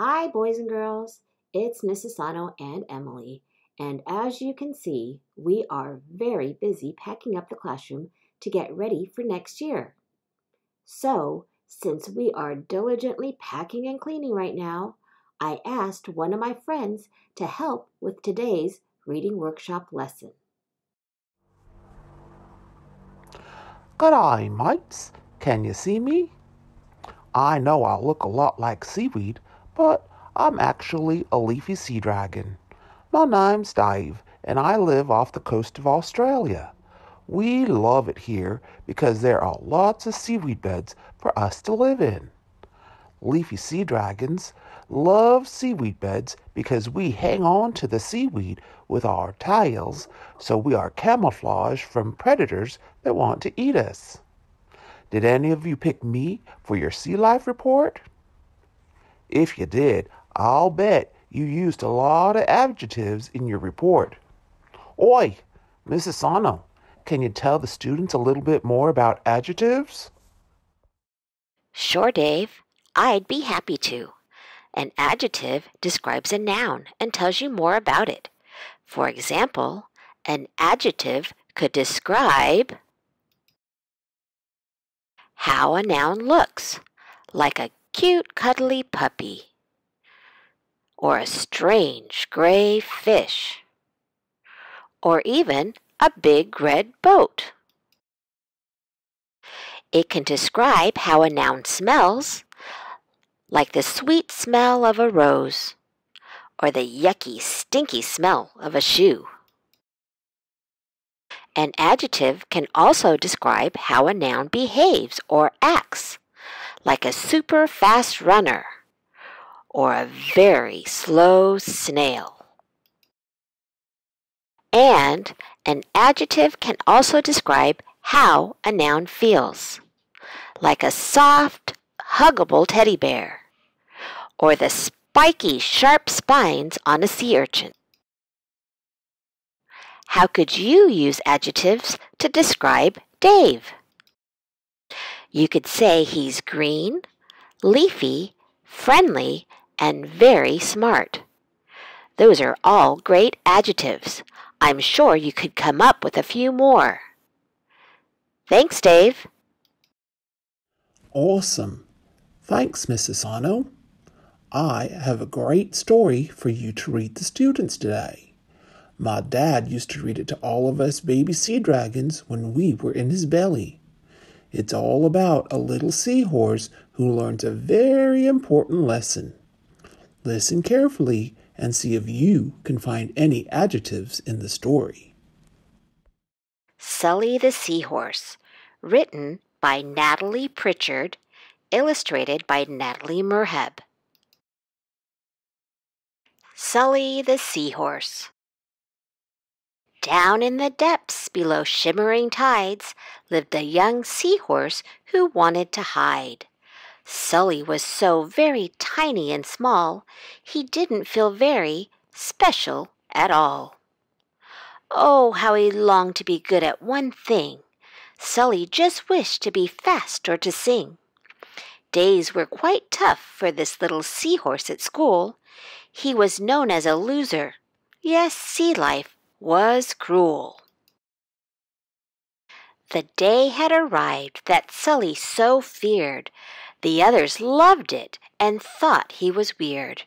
Hi, boys and girls. It's Mrs. Sano and Emily. And as you can see, we are very busy packing up the classroom to get ready for next year. So, since we are diligently packing and cleaning right now, I asked one of my friends to help with today's reading workshop lesson. Good eye, mates. Can you see me? I know I look a lot like seaweed, but I'm actually a leafy sea dragon. My name's Dave, and I live off the coast of Australia. We love it here because there are lots of seaweed beds for us to live in. Leafy sea dragons love seaweed beds because we hang on to the seaweed with our tails so we are camouflaged from predators that want to eat us. Did any of you pick me for your sea life report? If you did, I'll bet you used a lot of adjectives in your report. Oi, Mrs. Sano, can you tell the students a little bit more about adjectives? Sure, Dave. I'd be happy to. An adjective describes a noun and tells you more about it. For example, an adjective could describe how a noun looks, like a cute, cuddly puppy, or a strange gray fish, or even a big red boat. It can describe how a noun smells, like the sweet smell of a rose, or the yucky, stinky smell of a shoe. An adjective can also describe how a noun behaves or acts, like a super fast runner or a very slow snail. And an adjective can also describe how a noun feels, like a soft, huggable teddy bear, or the spiky, sharp spines on a sea urchin. How could you use adjectives to describe Dave? You could say he's green, leafy, friendly, and very smart. Those are all great adjectives. I'm sure you could come up with a few more. Thanks, Dave. Awesome. Thanks, Mrs. Sano. I have a great story for you to read the students today. My dad used to read it to all of us baby sea dragons when we were in his belly. It's all about a little seahorse who learns a very important lesson. Listen carefully and see if you can find any adjectives in the story. Sully the Seahorse, written by Natalie Pritchard, illustrated by Natalie Merheb. Sully the Seahorse. Down in the depths below shimmering tides lived a young seahorse who wanted to hide. Sully was so very tiny and small, he didn't feel very special at all. Oh, how he longed to be good at one thing. Sully just wished to be fast or to sing. Days were quite tough for this little seahorse at school. He was known as a loser. Yes, sea life was cruel. The day had arrived that Sully so feared. The others loved it and thought he was weird.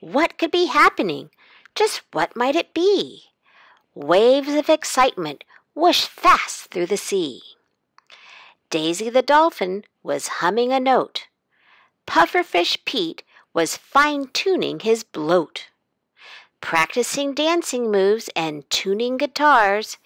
What could be happening? Just what might it be? Waves of excitement whooshed fast through the sea. Daisy the dolphin was humming a note. Pufferfish Pete was fine tuning his bloat. Practicing dancing moves and tuning guitars,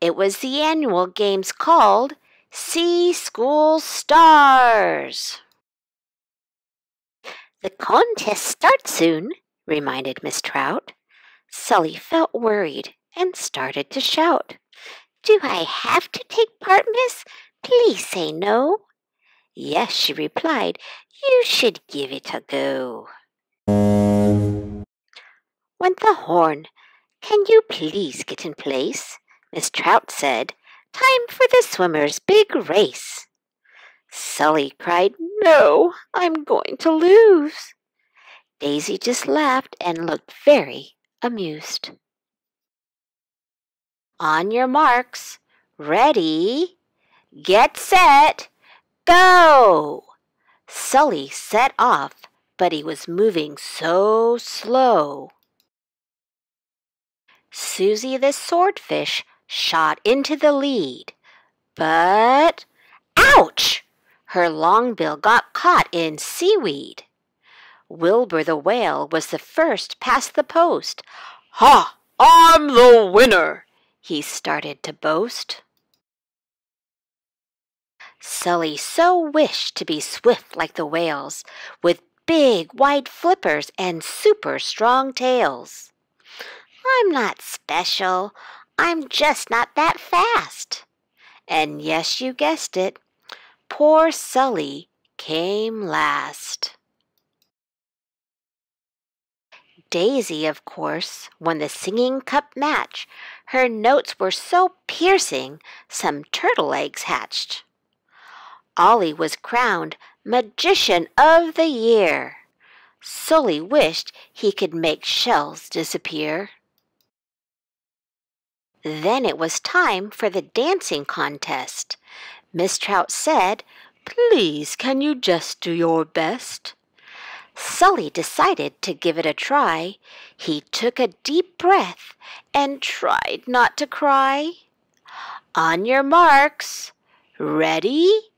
it was the annual games called Sea School Stars. The contest starts soon, reminded Miss Trout. Sully felt worried and started to shout. Do I have to take part, miss? Please say no. Yes, she replied, you should give it a go. Went the horn. Can you please get in place? Miss Trout said, Time for the swimmer's big race. Sully cried, No, I'm going to lose. Daisy just laughed and looked very amused. On your marks, ready, get set, go! Sully set off, but he was moving so slow. Susie the swordfish shot into the lead, but ouch! Her long bill got caught in seaweed. Wilbur the whale was the first past the post. Ha! I'm the winner! He started to boast. Sully so wished to be swift like the whales, with big white flippers and super strong tails. I'm not special. I'm just not that fast. And yes, you guessed it, poor Sully came last. Daisy, of course, won the singing cup match. Her notes were so piercing, some turtle eggs hatched. Ollie was crowned Magician of the Year. Sully wished he could make shells disappear. Then it was time for the dancing contest. Miss Trout said, Please, can you just do your best? Sully decided to give it a try. He took a deep breath and tried not to cry. On your marks, ready,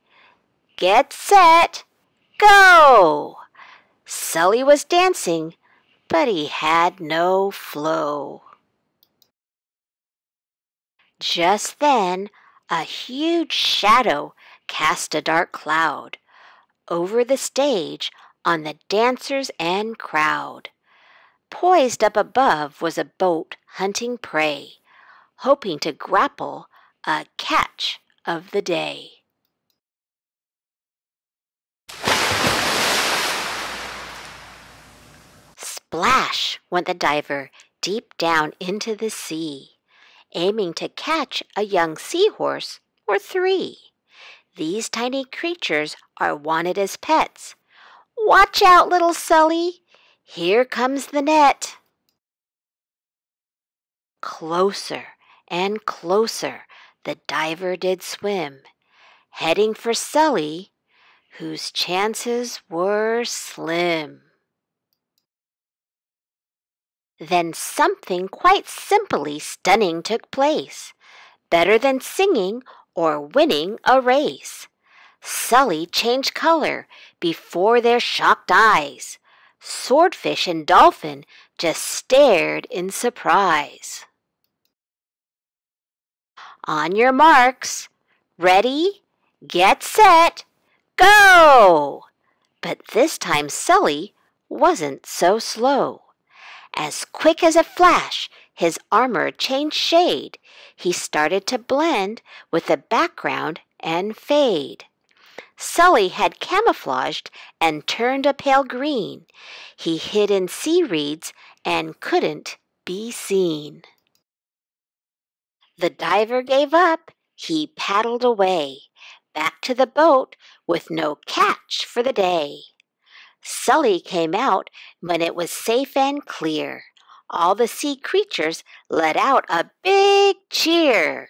get set, go! Sully was dancing, but he had no flow. Just then, a huge shadow cast a dark cloud over the stage on the dancers and crowd. Poised up above was a boat hunting prey, hoping to grapple a catch of the day. Splash went the diver deep down into the sea, aiming to catch a young seahorse or three. These tiny creatures are wanted as pets. Watch out, little Sully. Here comes the net. Closer and closer the diver did swim, heading for Sully, whose chances were slim. Then something quite simply stunning took place, better than singing or winning a race. Sully changed color before their shocked eyes. Swordfish and dolphin just stared in surprise. On your marks, ready, get set, go! But this time Sully wasn't so slow. As quick as a flash, his armor changed shade. He started to blend with the background and fade. Sully had camouflaged and turned a pale green. He hid in sea reeds and couldn't be seen. The diver gave up. He paddled away, back to the boat with no catch for the day. Sully came out when it was safe and clear. All the sea creatures let out a big cheer.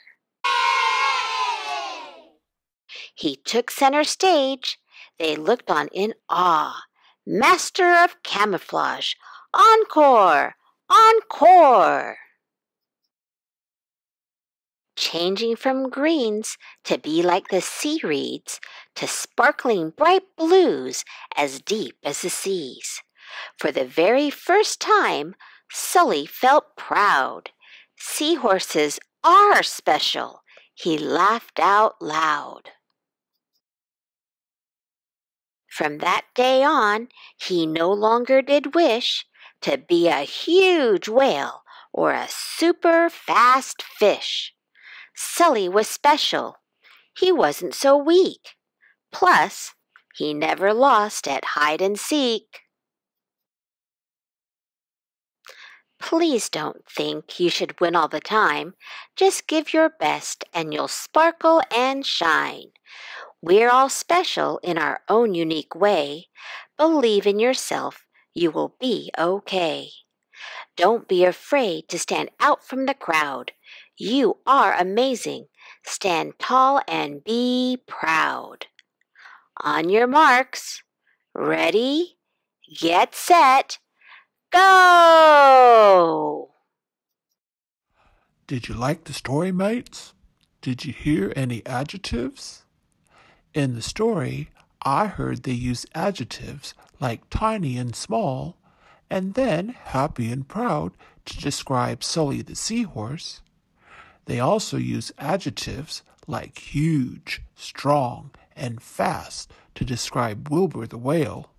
He took center stage. They looked on in awe. Master of camouflage, encore, encore! Changing from greens to be like the sea reeds, to sparkling bright blues as deep as the seas. For the very first time, Sully felt proud. Seahorses are special. He laughed out loud. From that day on, he no longer did wish to be a huge whale or a super fast fish. Sully was special. He wasn't so weak. Plus, he never lost at hide and seek. Please don't think you should win all the time. Just give your best and you'll sparkle and shine. We're all special in our own unique way. Believe in yourself. You will be okay. Don't be afraid to stand out from the crowd. You are amazing. Stand tall and be proud. On your marks. Ready? Get set. Go! Did you like the story, mates? Did you hear any adjectives? In the story, I heard they use adjectives like tiny and small, and then happy and proud to describe Sully the seahorse. They also use adjectives like huge, strong, and fast to describe Wilbur the whale.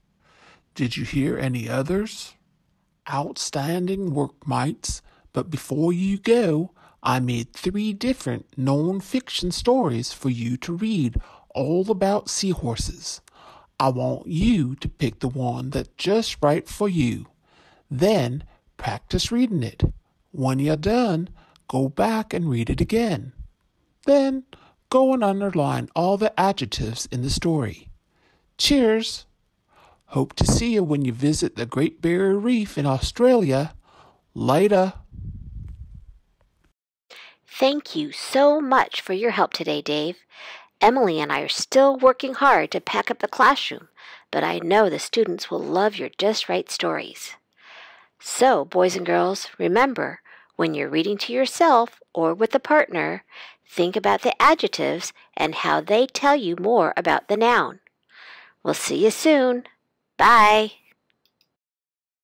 Did you hear any others? Outstanding work, mates. But before you go, I made three different non-fiction stories for you to read all about seahorses. I want you to pick the one that's just right for you. Then practice reading it. When you're done, go back and read it again. Then go and underline all the adjectives in the story. Cheers! Hope to see you when you visit the Great Barrier Reef in Australia. Later. Thank you so much for your help today, Dave. Emily and I are still working hard to pack up the classroom, but I know the students will love your just right stories. So, boys and girls, remember when you're reading to yourself or with a partner, think about the adjectives and how they tell you more about the noun. We'll see you soon. Bye.